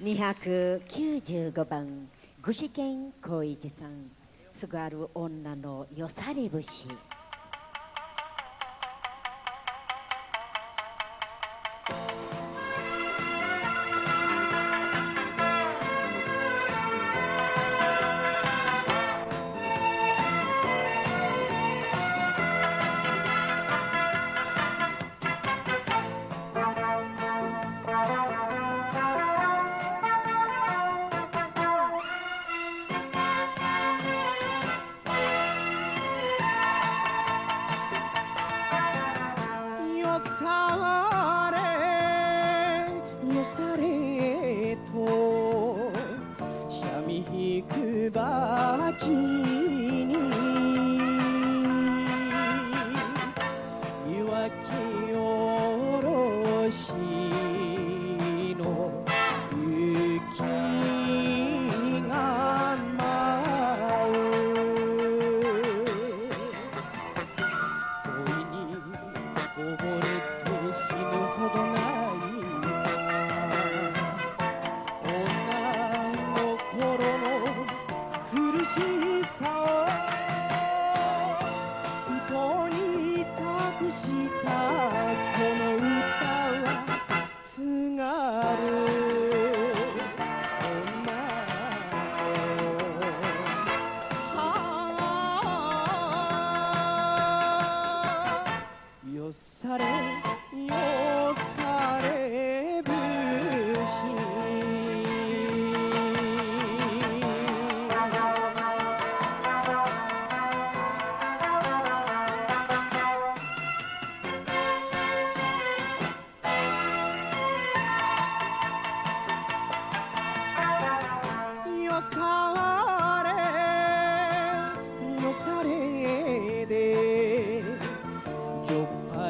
295番具志堅浩一さん「すがる女のよされ節」ば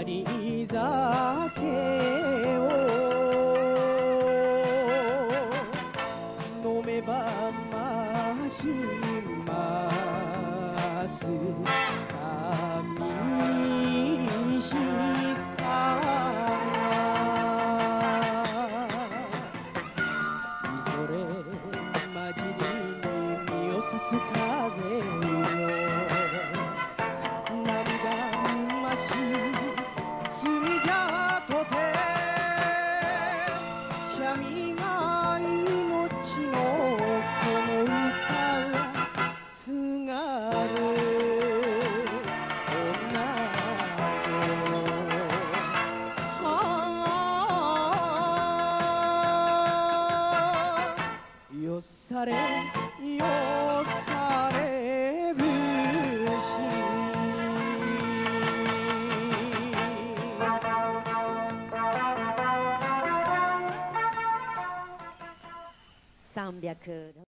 り酒を飲めばまします。寂しさみぞれ混じりに身をさす風されよされ節300